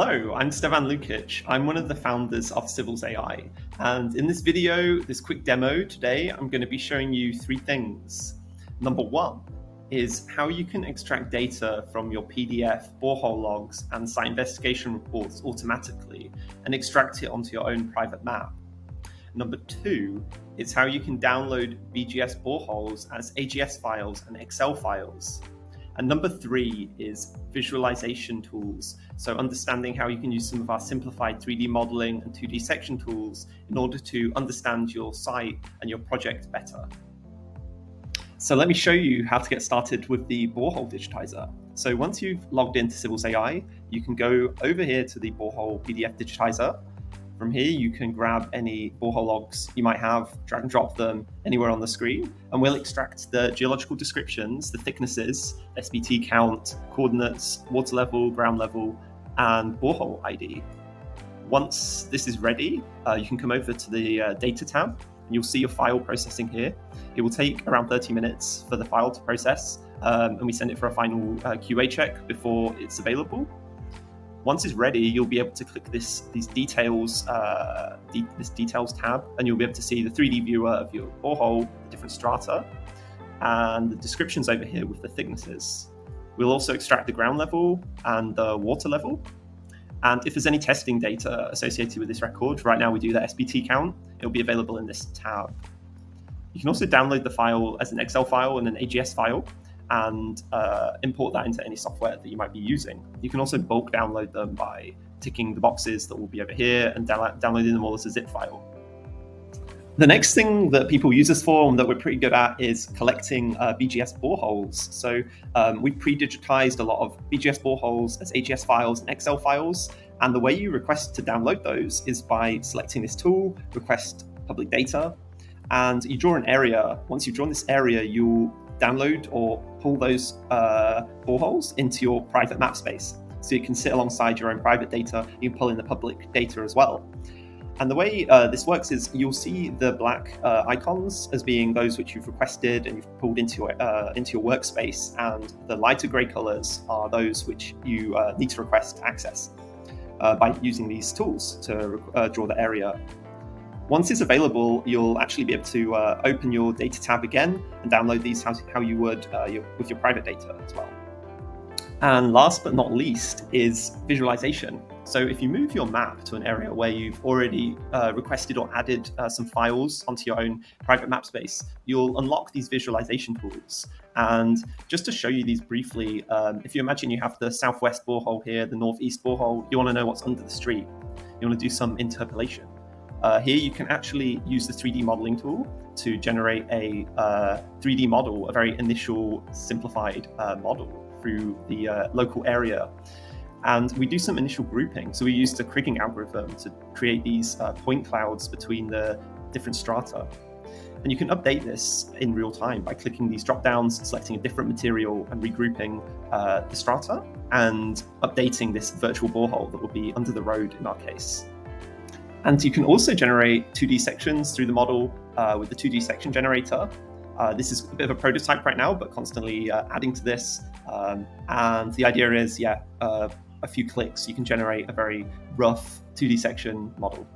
Hello, I'm Stevan Lukic. I'm one of the founders of Civils AI. And in this video, this quick demo today, I'm going to be showing you three things. Number one is how you can extract data from your PDF, borehole logs, and site investigation reports automatically and extract it onto your own private map. Number two is how you can download BGS boreholes as AGS files and Excel files. And number three is visualization tools. So understanding how you can use some of our simplified 3D modeling and 2D section tools in order to understand your site and your project better. So let me show you how to get started with the borehole digitizer. So once you've logged into Civils AI, you can go over here to the borehole PDF digitizer from here, you can grab any borehole logs you might have, drag and drop them anywhere on the screen, and we'll extract the geological descriptions, the thicknesses, SPT count, coordinates, water level, ground level, and borehole ID. Once this is ready, uh, you can come over to the uh, data tab and you'll see your file processing here. It will take around 30 minutes for the file to process, um, and we send it for a final uh, QA check before it's available. Once it's ready, you'll be able to click this these details uh, de this details tab, and you'll be able to see the 3D viewer of your borehole, the different strata, and the descriptions over here with the thicknesses. We'll also extract the ground level and the water level. And if there's any testing data associated with this record, right now we do the SPT count, it'll be available in this tab. You can also download the file as an Excel file and an AGS file, and uh, import that into any software that you might be using. You can also bulk download them by ticking the boxes that will be over here and downloading them all as a zip file. The next thing that people use this for and that we're pretty good at is collecting uh, BGS boreholes. So um, we've pre-digitized a lot of BGS boreholes as AGS files and Excel files. And the way you request to download those is by selecting this tool, request public data, and you draw an area. Once you've drawn this area, you'll download or pull those uh, boreholes into your private map space. So you can sit alongside your own private data, you can pull in the public data as well. And the way uh, this works is you'll see the black uh, icons as being those which you've requested and you've pulled into your, uh, into your workspace, and the lighter grey colours are those which you uh, need to request access uh, by using these tools to uh, draw the area once it's available, you'll actually be able to uh, open your data tab again and download these how, how you would uh, your, with your private data as well. And last but not least is visualization. So if you move your map to an area where you've already uh, requested or added uh, some files onto your own private map space, you'll unlock these visualization tools. And just to show you these briefly, um, if you imagine you have the southwest borehole here, the northeast borehole, you want to know what's under the street. You want to do some interpolation. Uh, here you can actually use the 3D modeling tool to generate a uh, 3D model, a very initial simplified uh, model through the uh, local area. And we do some initial grouping. So we use the kriging algorithm to create these uh, point clouds between the different strata. And you can update this in real time by clicking these drop downs, selecting a different material, and regrouping uh, the strata and updating this virtual borehole that will be under the road in our case. And you can also generate 2D sections through the model uh, with the 2D section generator. Uh, this is a bit of a prototype right now, but constantly uh, adding to this. Um, and the idea is, yeah, uh, a few clicks, you can generate a very rough 2D section model.